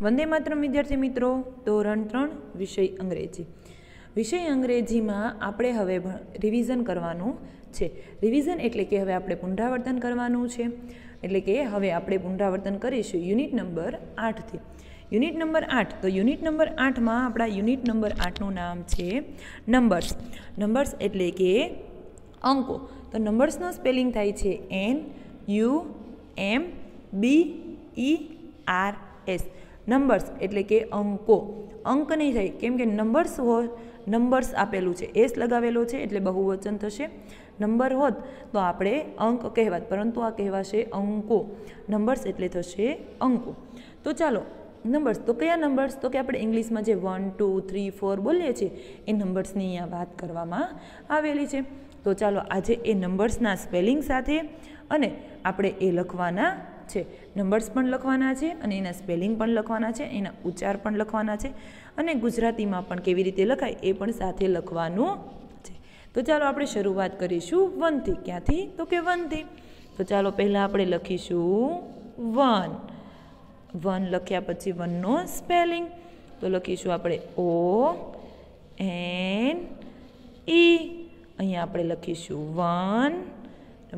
વંદે માતરમ, વિદ્યાર્થી મિત્રો, ધોરણ ત્રણ, વિષય અંગ્રેજી. વિષય અંગ્રેજીમાં આપણે હવે રિવિઝન કરવાનું છે. રિવિઝન એટલે કે હવે આપણે પુનરાવર્તન કરવાનું છે. એટલે કે હવે આપણે પુનરાવર્તન કરીશું યુનિટ નંબર આઠથી યુનિટ નંબર આઠ, તો યુનિટ નંબર આઠમાં આપણા યુનિટ નંબર આઠનું નામ છે નંબર્સ નંબર્સ એટલે કે અંકો. તો નંબર્સનો સ્પેલિંગ થાય છે N U M B E R S numbers એટલે કે અંકો. અંક નહીં થાય, કેમ કે નંબર્સ હો, નંબર્સ આપેલું છે. એસ લગાવેલો છે એટલે બહુવચન થશે. નંબર હોત તો આપણે અંક કહેવાત, પરંતુ આ કહેવાશે અંકો. નંબર્સ એટલે થશે અંકો. તો ચાલો, નંબર્સ, તો કયા નંબર્સ? તો કે આપણે ઇંગ્લિશમાં જે વન ટુ થ્રી ફોર બોલીએ છીએ, એ નંબર્સની અહીંયા વાત કરવામાં આવેલી છે. તો ચાલો, આજે એ નંબર્સના સ્પેલિંગ સાથે અને આપણે એ લખવાના છે. નંબર્સ પણ લખવાના છે અને એના સ્પેલિંગ પણ લખવાના છે, એના ઉચ્ચાર પણ લખવાના છે અને ગુજરાતીમાં પણ કેવી રીતે લખાય એ પણ સાથે લખવાનું છે. તો ચાલો આપણે શરૂઆત કરીશું વનથી. ક્યાંથી? તો કે વનથી. તો ચાલો પહેલાં આપણે લખીશું વન. વન લખ્યા પછી વનનો સ્પેલિંગ તો લખીશું આપણે ઓ, એન, ઈ. અહીંયા આપણે લખીશું વન.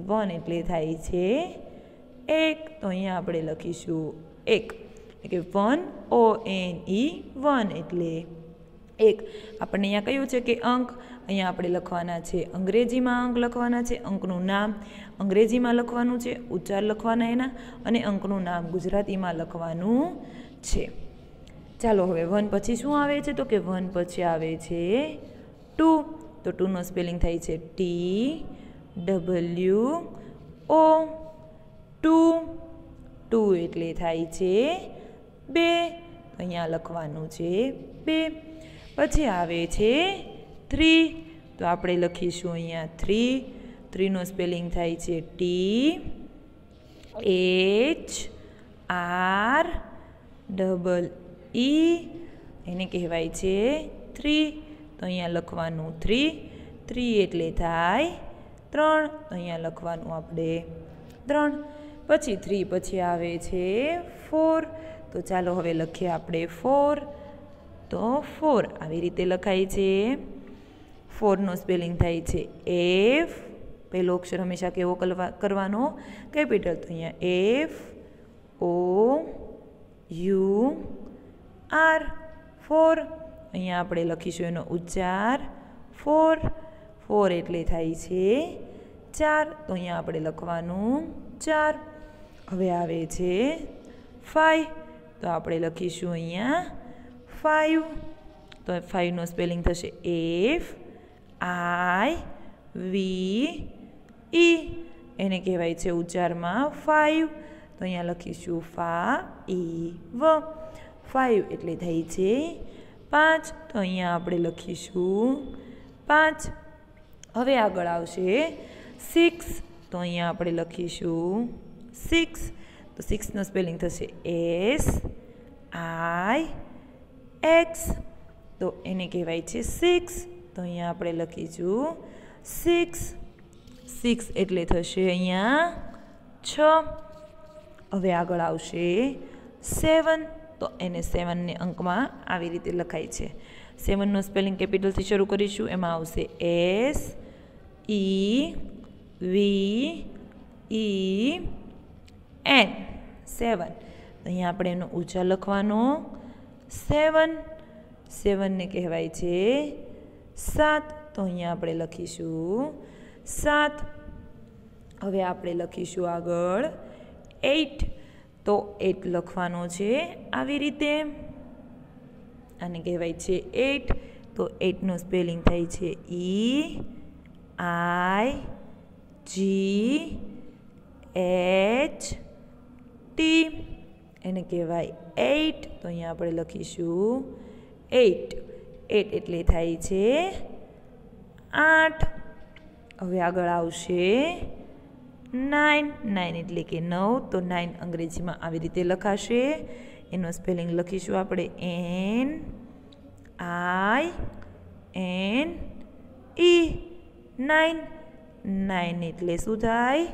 વન એટલે થાય છે એક, તો અહીંયા આપણે લખીશું એક. કે one O N E one એટલે એક. આપણને અહીંયા કહ્યું છે કે અંક, અહીંયા આપણે લખવાના છે અંગ્રેજીમાં અંક લખવાના છે, અંકનું નામ અંગ્રેજીમાં લખવાનું છે, ઉચ્ચાર લખવાના એના, અને અંકનું નામ ગુજરાતીમાં લખવાનું છે. ચાલો હવે વન પછી શું આવે છે? તો કે વન પછી આવે છે ટુ. તો ટુનો સ્પેલિંગ થાય છે T W O. Two two એટલે થાય છે બે. અહીંયા લખવાનું છે બે. પછી આવે છે થ્રી. તો આપણે લખીશું અહીંયા થ્રી. થ્રીનો સ્પેલિંગ થાય છે T, H, R, double E. એને કહેવાય છે થ્રી. તો અહીંયા લખવાનું થ્રી. થ્રી એટલે થાય ત્રણ. અહીંયા લખવાનું આપણે ત્રણ. પછી થ્રી પછી આવે છે ફોર તો ચાલો હવે લખીએ આપણે ફોર તો ફોર આવી રીતે લખાય છે. ફોરનો સ્પેલિંગ થાય છે એફ પહેલો અક્ષર હંમેશા કેવો કરવાનો? કેપિટલ. તો અહીંયા F O U R four અહીંયા આપણે લખીશું એનો ઉચ્ચાર ફોર ફોર એટલે થાય છે ચાર. તો અહીંયા આપણે લખવાનું ચાર. હવે આવે છે ફાઈવ તો આપણે લખીશું અહીંયા ફાઈવ તો ફાઈવનો સ્પેલિંગ થશે એફ આઈ વી ઈ એને કહેવાય છે ઉચ્ચારમાં ફાઈવ તો અહીંયા લખીશું ફા ઈ વ ફાઈવ એટલે થઈ છે પાંચ. તો અહીંયા આપણે લખીશું પાંચ. હવે આગળ આવશે સિક્સ તો અહીંયા આપણે લખીશું સિક્સ તો સિક્સનું સ્પેલિંગ થશે એસ આઈ એક્સ તો એને કહેવાય છે સિક્સ તો અહીંયા આપણે લખીશું સિક્સ સિક્સ એટલે થશે અહીંયા છ. હવે આગળ આવશે સેવન તો એને સેવનને અંકમાં આવી રીતે લખાય છે. સેવનનો સ્પેલિંગ કેપિટલથી શરૂ કરીશું. એમાં આવશે S E V E N, સેવન. અહીંયા આપણે એનો ઊંચા લખવાનો. સેવન, સેવનને કહેવાય છે સાત. તો અહીંયા આપણે લખીશું સાત. હવે આપણે લખીશું આગળ એઇટ. તો એટ લખવાનો છે આવી રીતે. આને કહેવાય છે એટ તો એટનું સ્પેલિંગ થાય છે ઈ આઈ જી એચ ટી એને કહેવાય એટ તો અહીંયા આપણે લખીશું એટ એટ એટલે થાય છે આઠ. હવે આગળ આવશે નાઇન. નાઇન એટલે કે નવ. તો નાઇન અંગ્રેજીમાં આવી રીતે લખાશે. એનો સ્પેલિંગ લખીશું આપણે N I N E. Nine. Nine એટલે શું થાય?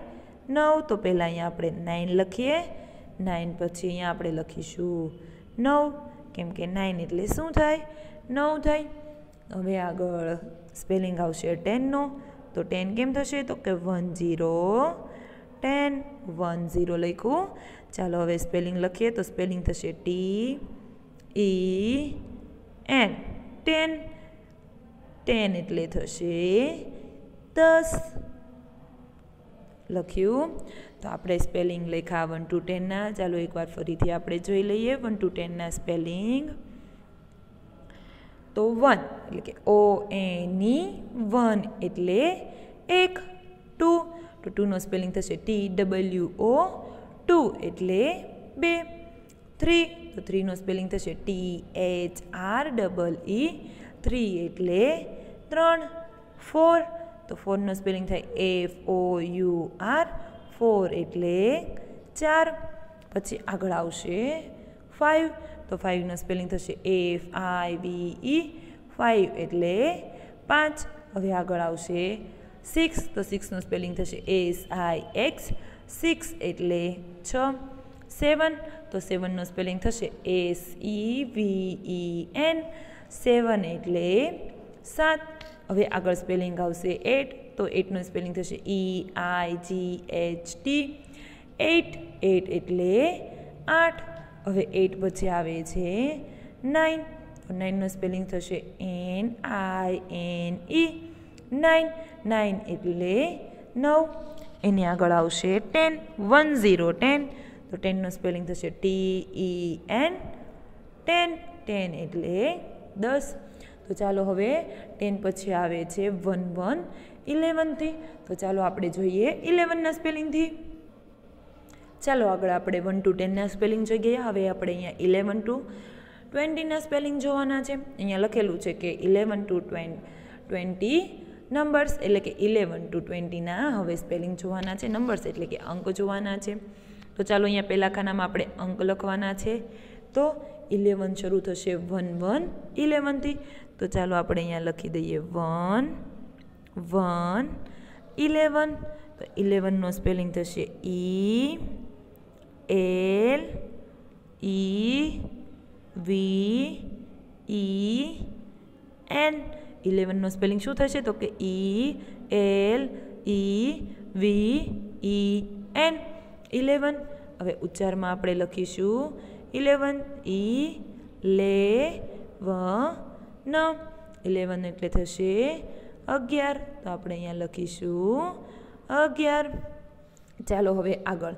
નવ. તો પહેલાં અહીંયા આપણે નાઇન લખીએ. નાઇન પછી અહીંયા આપણે લખીશું નવ, કેમ કે નાઇન એટલે શું થાય? નવ થાય. હવે આગળ સ્પેલિંગ આવશે ટેનનો તો ટેન કેમ થશે? તો કે one zero ten one zero લખ્યું. ચાલો હવે સ્પેલિંગ લખીએ. તો સ્પેલિંગ થશે T E N ten ten એટલે થશે દસ. લખ્યું. તો આપણે સ્પેલિંગ લખ્યા વન ટુ ટેનના ચાલો એકવાર ફરીથી આપણે જોઈ લઈએ. વન ટુ ટેનના સ્પેલિંગ તો વન એટલે કે ઓ એની વન એટલે એક ટુ તો ટુનો સ્પેલિંગ થશે ટી ડબલ્યુ ઓ ટુ એટલે બે થ્રી તો થ્રીનો સ્પેલિંગ થશે T H R double E three એટલે ત્રણ ફોર તો ફોરનું સ્પેલિંગ થાય F O U R four એટલે ચાર. પછી આગળ આવશે ફાઇવ તો ફાઇવનું સ્પેલિંગ થશે F I V E five એટલે પાંચ. હવે આગળ આવશે સિક્સ. તો સિક્સનું સ્પેલિંગ થશે એસ આઈ એક્સ સિક્સ એટલે છ. સેવન. તો સેવનનું સ્પેલિંગ થશે S E V E N seven એટલે સાત. હવે આગળ સ્પેલિંગ આવશે એટ તો એટનું સ્પેલિંગ થશે E I G H T eight eight એટલે આઠ. હવે એટ પછી આવે છે નાઇન નાઇનનું સ્પેલિંગ થશે N I N E nine nine એટલે નવ. એની આગળ આવશે ટેન વન ઝીરો ટેન તો ટેનનું સ્પેલિંગ થશે T E N ten ten એટલે દસ. તો ચાલો હવે ટેન પછી આવે છે વન વન. ઇલેવનથી તો ચાલો આપણે જોઈએ ઇલેવનના સ્પેલિંગથી ચાલો આગળ આપણે વન ટુ ટેનના સ્પેલિંગ જોઈ ગયા. હવે આપણે અહીંયા ઇલેવન ટુ ટ્વેન્ટીના સ્પેલિંગ જોવાના છે. અહીંયા લખેલું છે કે eleven to twen twenty numbers એટલે કે ઇલેવન ટુ ટ્વેન્ટીના હવે સ્પેલિંગ જોવાના છે. નંબર્સ એટલે કે અંક જોવાના છે. તો ચાલો અહીંયા પહેલા ખાનામાં આપણે અંક લખવાના છે. તો ઇલેવન શરૂ થશે વન વન. ઇલેવનથી તો ચાલો આપણે અહીંયા લખી દઈએ વન વન, ઇલેવન. તો ઇલેવનનો સ્પેલિંગ થશે E, L, E, V, E, N. ઇલેવનનો spelling શું થશે? તો કે E, L, E, V, E, N. Eleven. હવે ઉચ્ચારમાં આપણે લખીશું ઇલેવન, ઈ, લે, વ ન ઇલેવન એટલે થશે અગિયાર. તો આપણે અહીંયા લખીશું અગિયાર. ચાલો હવે આગળ.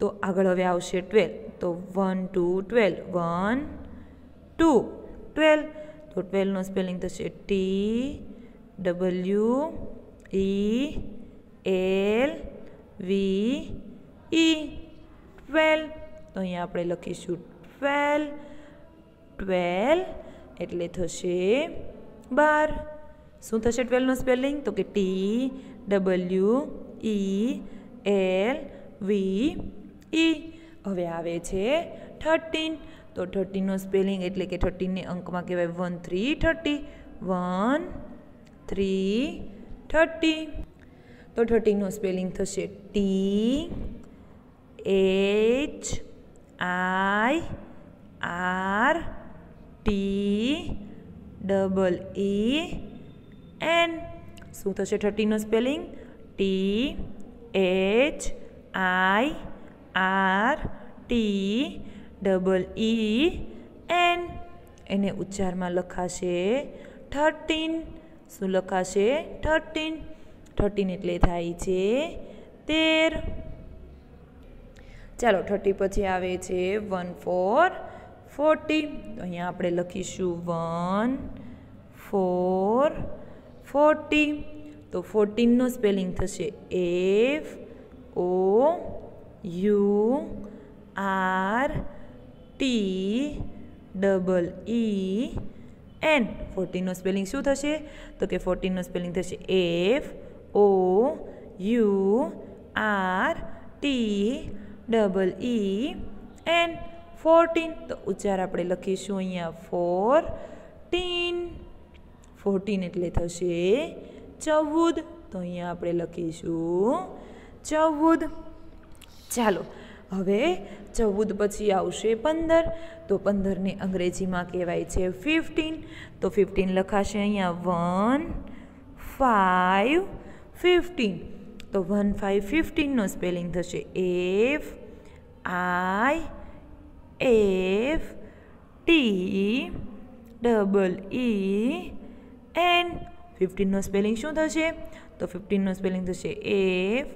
તો આગળ હવે આવશે ટ્વેલ્વ તો one two twelve one two twelve તો ટ્વેલ્વનો સ્પેલિંગ થશે T W E L V E twelve તો અહીંયા આપણે લખીશું ટ્વેલ્વ ટ્વેલ્વ એટલે થશે બાર. શું થશે ટ્વેલ્વનું સ્પેલિંગ? તો કે T W E L V E. હવે આવે છે થર્ટીન. તો થર્ટીનનું સ્પેલિંગ એટલે કે થર્ટીનને અંકમાં કહેવાય one three thirty. One three thirty. તો થર્ટીનનું સ્પેલિંગ થશે T H I R T double E N શું થશે થર્ટીનું spelling? T H I R T double E N એને ઉચ્ચારમાં લખાશે થર્ટીન. શું લખાશે? થર્ટીન. થર્ટીન એટલે થાય છે તેર. ચાલો, થર્ટી પછી આવે છે વન ફોર ફોર્ટી, તો અહીંયા આપણે લખીશું વન, ફોર, ફોર્ટી. તો ફોર્ટીનનો સ્પેલિંગ થશે F, O, U, R, T, double E, N. ફોર્ટીનનો spelling શું થશે? તો કે ફોર્ટીનનો સ્પેલિંગ થશે F, O, U, R, T, double E, N. Fourteen તો ઉચ્ચાર આપણે લખીશું અહીંયા ફોર ટીન ફોર્ટીન એટલે થશે ચૌદ. તો અહીંયા આપણે લખીશું ચૌદ. ચાલો, હવે ચૌદ પછી આવશે પંદર. તો પંદરને અંગ્રેજીમાં કહેવાય છે ફિફ્ટીન તો ફિફ્ટીન લખાશે અહીંયા વન ફાઇવ ફિફ્ટીન તો વન ફાઇવ ફિફ્ટીનનો સ્પેલિંગ થશે F I F T double E N ફિફ્ટીનનો સ્પેલિંગ શું થશે? તો ફિફ્ટીનનો સ્પેલિંગ થશે F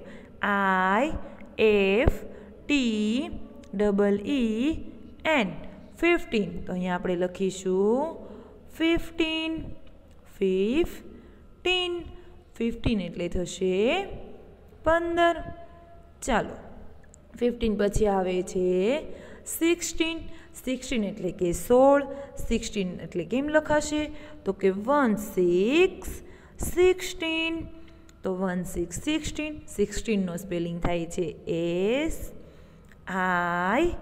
I F T double E N fifteen તો અહીંયા આપણે લખીશું ફિફ્ટીન ફિફ્ટીન ફિફ્ટીન એટલે થશે પંદર. ચાલો. ફિફ્ટીન પછી આવે છે સિક્સટીન સિક્સટીન એટલે કે સોળ સિક્સટીન એટલે કેમ લખાશે. તો કે વન સિક્સ સિક્સટીન તો વન સિક્સ સિક્સટીન સિક્સટીનનો સ્પેલિંગ થાય છે S I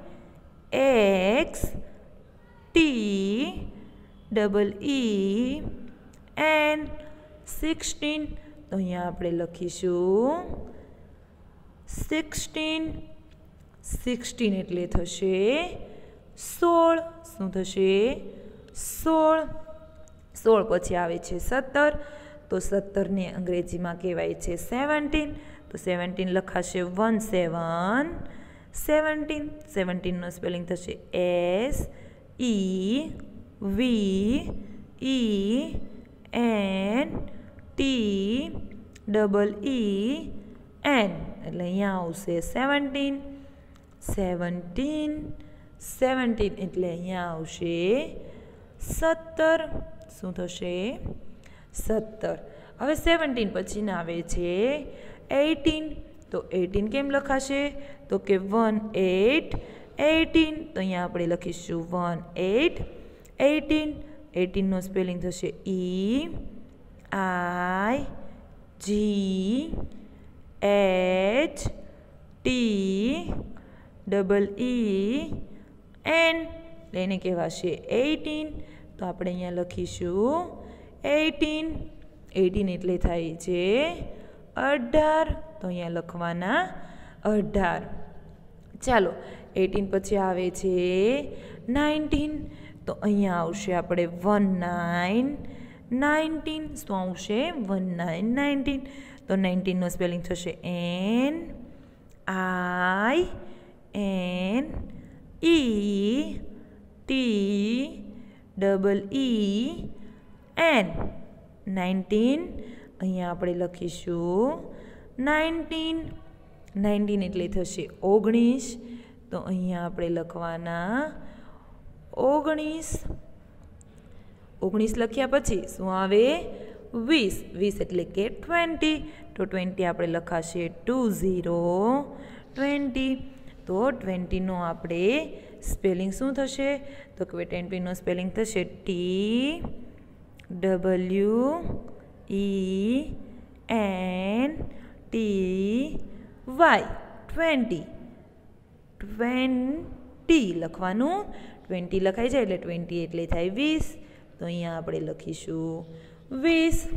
X T double E N sixteen તો અહીંયા આપણે લખીશું સિક્સટીન સિક્સટીન એટલે થશે સોળ. શું થશે? સોળ. સોળ પછી આવે છે સત્તર. તો સત્તરને અંગ્રેજીમાં કહેવાય છે સેવન્ટીન તો સેવન્ટીન લખાશે વન સેવન સેવન્ટીન સેવન્ટીનનું સ્પેલિંગ થશે S E V E N T double E N એટલે અહીંયા આવશે સેવન્ટીન સેવન્ટીન સેવન્ટીન એટલે અહીંયા આવશે સત્તર. શું થશે? સત્તર. હવે સેવન્ટીન પછીના આવે છે એટીન તો એટીન કેમ લખાશે? તો કે વન એટ એટીન તો અહીંયા આપણે લખીશું વન એટ એટીન એટીનનો સ્પેલિંગ થશે E I G H T double E N એને કહેવાશે એટીન તો આપણે અહીંયા લખીશું એટીન એટીન એટલે થાય છે અઢાર. તો અહીંયા લખવાના અઢાર. ચાલો એટીન પછી આવે છે નાઇન્ટીન તો અહીંયા આવશે આપણે વન નાઇન નાઇન્ટીન શું આવશે? વન નાઇન નાઇન્ટીન તો નાઇન્ટીનનો સ્પેલિંગ થશે N I N E T double E N nineteen અહીંયા આપણે લખીશું. નાઇન્ટીન નાઇન્ટીન એટલે થશે ઓગણીસ. તો અહીંયા આપણે લખવાના ઓગણીસ. ઓગણીસ લખ્યા પછી શું આવે? વીસ. વીસ એટલે કે ટ્વેન્ટી તો ટ્વેન્ટી આપણે લખાશે ટુ ઝીરો ટ્વેન્ટી તો ટ્વેન્ટીનો આપણે સ્પેલિંગ શું થશે? તો કે ટ્વેન્ટીનો સ્પેલિંગ થશે T W E N T Y twenty twenty લખવાનું. ટ્વેન્ટી લખાઈ જાય એટલે ટ્વેન્ટી એટલે થાય વીસ. તો અહીંયા આપણે લખીશું વીસ.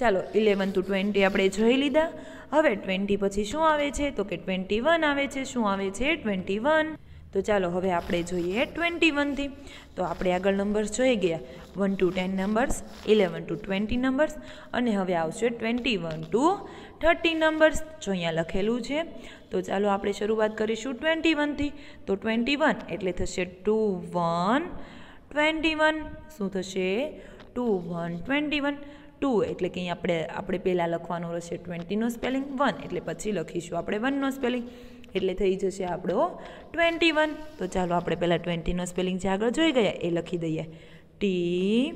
ચાલો ઇલેવન ટુ ટ્વેન્ટી આપણે જોઈ લીધા. હવે ટ્વેન્ટી પછી શું આવે છે? તો કે ટ્વેન્ટી વન આવે છે. શું આવે છે? ટ્વેન્ટી વન તો ચાલો, હવે આપણે જોઈએ ટ્વેન્ટી વનથી તો આપણે આગળ નંબર્સ જોઈ ગયા. One to ten numbers eleven to twenty numbers અને હવે આવશે twenty one to thirty numbers જો અહીંયા લખેલું છે, તો ચાલો આપણે શરૂઆત કરીશું ટ્વેન્ટી વનથી તો ટ્વેન્ટી વન એટલે થશે ટુ વન ટ્વેન્ટી વન શું થશે? Two one twenty one two એટલે કે અહીં આપણે આપણે પહેલાં લખવાનું રહેશે ટ્વેન્ટીનો સ્પેલિંગ વન એટલે પછી લખીશું આપણે વનનો સ્પેલિંગ એટલે થઈ જશે આપણો ટ્વેન્ટી વન તો ચાલો આપણે પહેલાં ટ્વેન્ટીનો સ્પેલિંગ જે આગળ જોઈ ગયા એ લખી દઈએ. T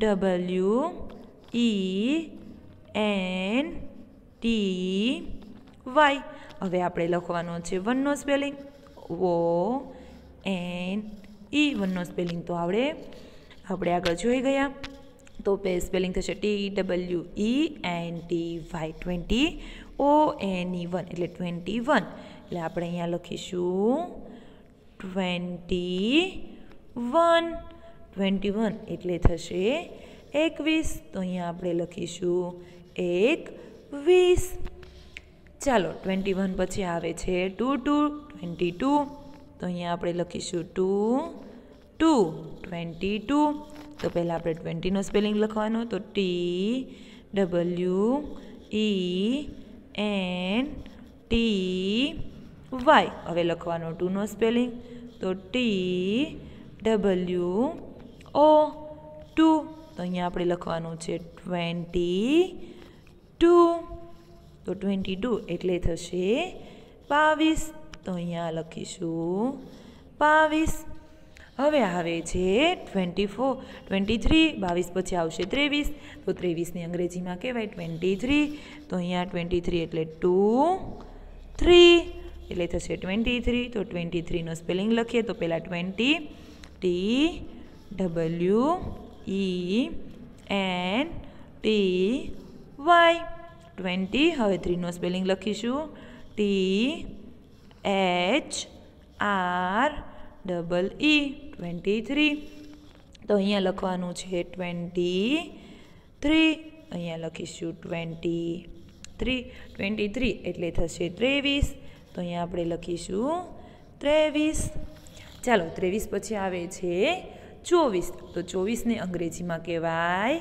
W E N T Y હવે આપણે લખવાનો છે વનનો સ્પેલિંગ ઓ એન ઈ વનનો સ્પેલિંગ તો આવડે આપણે આગળ જોઈ ગયા. તો સ્પેલિંગ થશે T W E N T Y twenty O N E one એટલે ટ્વેન્ટી વન એટલે આપણે અહીંયા લખીશું ટ્વેન્ટી વન ટ્વેન્ટી વન એટલે થશે એકવીસ. તો અહીંયા આપણે લખીશું એક વીસ ચાલો ટ્વેન્ટી વન પછી આવે છે ટુ ટુ ટ્વેન્ટી ટુ તો અહીંયા આપણે લખીશું ટુ ટુ ટ્વેન્ટી ટુ તો પહેલાં આપણે ટ્વેન્ટીનો સ્પેલિંગ લખવાનો, તો T W E N T Y હવે લખવાનો ટુનો સ્પેલિંગ તો ટી ડબલ્યુ ઓ ટુ તો અહીંયા આપણે લખવાનું છે ટ્વેન્ટી ટુ તો ટ્વેન્ટી ટુ એટલે થશે બાવીસ. તો અહીંયા લખીશું બાવીસ. હવે આવે છે ટ્વેન્ટી ફોર ટ્વેન્ટી થ્રી બાવીસ પછી આવશે ત્રેવીસ. તો ત્રેવીસની અંગ્રેજીમાં કહેવાય ટ્વેન્ટી થ્રી તો અહીંયા ટ્વેન્ટી થ્રી એટલે ટુ થ્રી એટલે થશે ટ્વેન્ટી થ્રી તો ટ્વેન્ટી થ્રીનો સ્પેલિંગ લખીએ તો પહેલાં twenty T W E N T Y twenty હવે થ્રીનો સ્પેલિંગ લખીશું. T H R double E twenty three તો અહીંયા લખવાનું છે ટ્વેન્ટી થ્રી અહીંયા લખીશું ટ્વેન્ટી થ્રી ટ્વેન્ટી થ્રી એટલે થશે ત્રેવીસ. તો અહીંયા આપણે લખીશું ત્રેવીસ. ચાલો, ત્રેવીસ પછી આવે છે ચોવીસ. તો ચોવીસને અંગ્રેજીમાં કહેવાય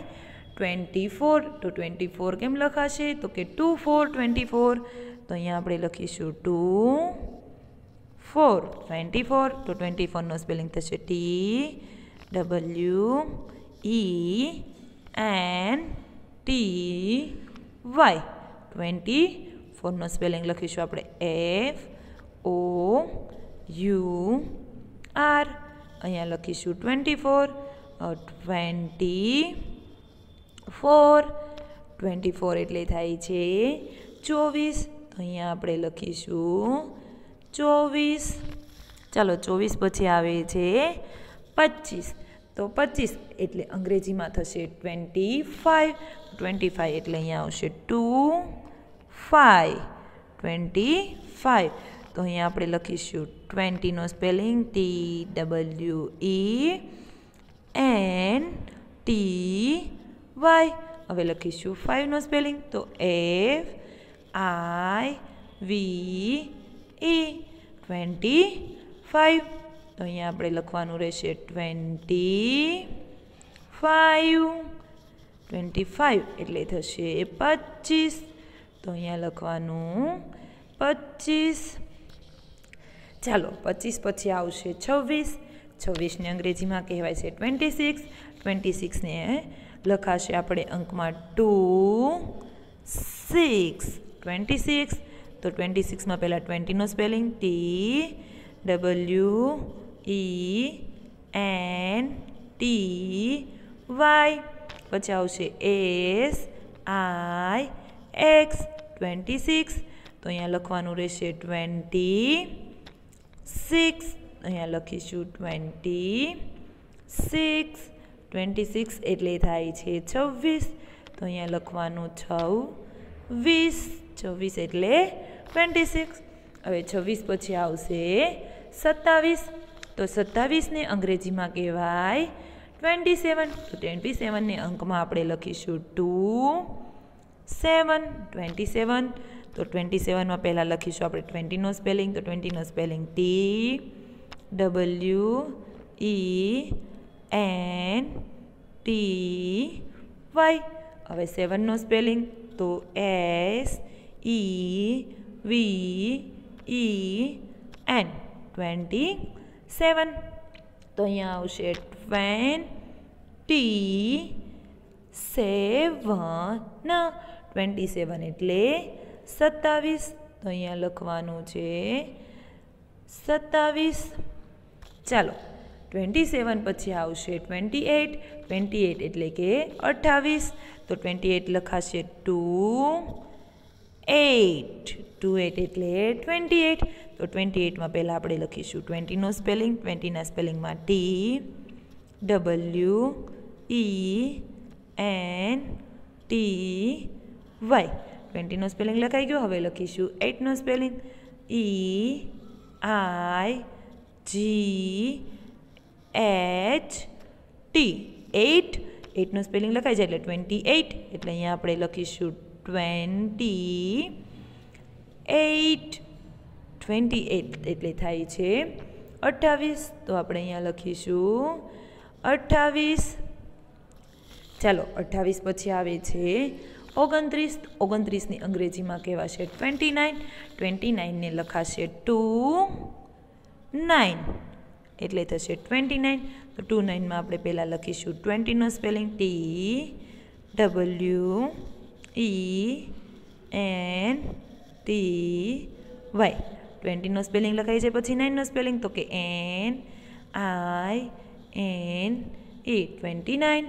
ટ્વેન્ટી ફોર તો ટ્વેન્ટી ફોર કેમ લખાશે? તો કે ટુ ફોર ટ્વેન્ટી ફોર તો અહીંયા આપણે લખીશું ટુ ફોર ટ્વેન્ટી ફોર તો ટ્વેન્ટી ફોરનું સ્પેલિંગ થશે T W E N T Y twenty ફોરનું spelling લખીશું આપણે એફ ઓ યુ આર અહીંયા લખીશું twenty four twenty four twenty four એટલે થાય છે ચોવીસ. અહીંયા આપણે લખીશું ચોવીસ. ચાલો ચોવીસ પછી આવે છે પચીસ. તો પચીસ એટલે અંગ્રેજીમાં થશે ટ્વેન્ટી ફાઇવ ટ્વેન્ટી ફાઇવ એટલે અહીંયા આવશે ટુ ફાઇવ ટ્વેન્ટી ફાઇવ તો અહીંયા આપણે લખીશું ટ્વેન્ટીનો spelling T W E N T Y. હવે લખીશું ફાઇવનો સ્પેલિંગ તો F I V E twenty five તો અહીંયા આપણે લખવાનું રહેશે ટ્વેન્ટી ફાઇવ ટ્વેન્ટી ફાઇવ એટલે થશે પચીસ તો અહીંયા લખવાનું પચીસ ચાલો પચીસ પછી આવશે છવ્વીસ. છવ્વીસને અંગ્રેજીમાં કહેવાય છે ટ્વેન્ટી સિક્સ ટ્વેન્ટી સિક્સને લખાશે આપણે અંકમાં ટુ સિક્સ ટ્વેન્ટી સિક્સ તો ટ્વેન્ટી સિક્સમાં પહેલાં ટ્વેન્ટીનો spelling T W E N T Y પછી આવશે S I X twenty six તો અહીંયા લખવાનું રહેશે ટ્વેન્ટી સિક્સ અહીંયા લખીશું ટ્વેન્ટી સિક્સ ટ્વેન્ટી સિક્સ એટલે થાય છે છવ્વીસ. તો અહીંયા લખવાનું છવ્વીસ. છવ્વીસ એટલે ટ્વેન્ટી સિક્સ હવે છવ્વીસ પછી આવશે સત્તાવીસ. તો સત્તાવીસને અંગ્રેજીમાં કહેવાય ટ્વેન્ટી સેવન તો ટ્વેન્ટી સેવનને અંકમાં આપણે લખીશું ટુ સેવન ટ્વેન્ટી સેવન તો ટ્વેન્ટી સેવનમાં પહેલાં લખીશું આપણે ટ્વેન્ટીનો સ્પેલિંગ તો ટ્વેન્ટીનો spelling T W E N T Y હવે સેવનનો સ્પેલિંગ તો S E V E N twenty seven તો અહીંયા આવશે ટ્વેન્ટી સેવન ટ્વેન્ટી સેવન એટલે સત્તાવીસ. તો અહીંયા લખવાનું છે સત્તાવીસ. ચાલો ટ્વેન્ટી સેવન પછી આવશે ટ્વેન્ટી એટ ટ્વેન્ટી એટ એટલે કે અઠ્ઠાવીસ તો ટ્વેન્ટી એટ લખાશે ટુ એટ ટુ એટ એટલે ટ્વેન્ટી એટ તો ટ્વેન્ટી એટમાં પહેલાં આપણે લખીશું. ટ્વેન્ટીનો સ્પેલિંગ ટ્વેન્ટીના સ્પેલિંગમાં T W E N T Y ટ્વેન્ટીનો spelling લખાઈ ગયો. હવે લખીશું. એટનો spelling E I G H T eight એટનું spelling લખાય છે એટલે ટ્વેન્ટી એટ એટલે અહીંયા આપણે લખીશું ટ્વેન્ટી એઇટ ટ્વેન્ટી એટ એટલે થાય છે. અઠ્ઠાવીસ, તો આપણે અહીંયા લખીશું. અઠ્ઠાવીસ. ચાલો, અઠ્ઠાવીસ પછી આવે છે. ઓગણત્રીસ, ઓગણત્રીસની અંગ્રેજીમાં કહેવાશે ટ્વેન્ટી નાઇન ટ્વેન્ટી નાઇનને લખાશે ટુ નાઇન એટલે થશે ટ્વેન્ટી નાઇન તો ટુ નાઇનમાં આપણે પહેલાં લખીશું. ટ્વેન્ટીનો spelling T W E N T Y ટ્વેન્ટીનો spelling લખાય છે પછી નાઇનનો સ્પેલિંગ તો કે N I N E twenty nine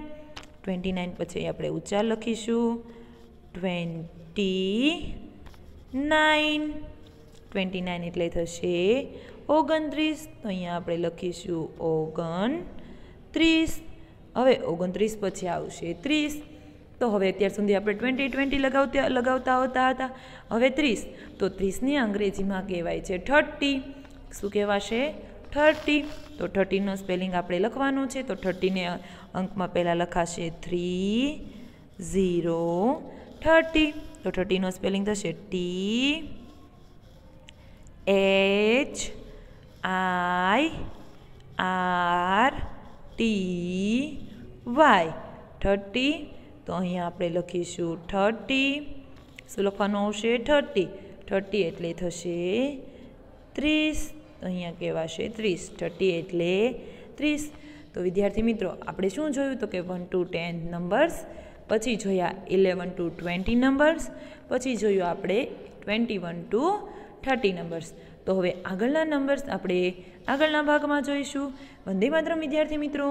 twenty nine પછી આપણે ઉચ્ચાર લખીશું. ટ્વેન્ટી નાઇન ટ્વેન્ટી નાઇન એટલે થશે ઓગણત્રીસ. તો અહીંયા આપણે લખીશું ઓગણ ત્રીસ હવે ઓગણત્રીસ પછી આવશે ત્રીસ. તો હવે અત્યાર સુધી આપણે ટ્વેન્ટી ટ્વેન્ટી લગાવતા લગાવતા આવતા હતા. હવે ત્રીસ. તો ત્રીસની અંગ્રેજીમાં કહેવાય છે થર્ટી શું કહેવાશે? થર્ટી તો થર્ટીનો સ્પેલિંગ આપણે લખવાનું છે. તો થર્ટીને અંકમાં પહેલાં લખાશે થ્રી ઝીરો થર્ટી તો થર્ટીનો સ્પેલિંગ થશે T H I R T Y thirty તો અહીંયા આપણે લખીશું થર્ટી. શું લખવાનું આવશે? થર્ટી. થર્ટી એટલે થશે ત્રીસ. તો અહીંયા કહેવાશે ત્રીસ. થર્ટી એટલે ત્રીસ. તો વિદ્યાર્થી મિત્રો, આપણે શું જોયું તો કે વન, ટુ, ટેન નંબર્સ, પછી જોયા ઇલેવન, ટુ, ટ્વેન્ટી નંબર્સ, પછી જોયું આપણે twenty one, to, thirty numbers. તો હવે આગળના નંબર્સ આપણે આગળના ભાગમાં જોઈશું. વંદે માતરમ, વિદ્યાર્થી મિત્રો.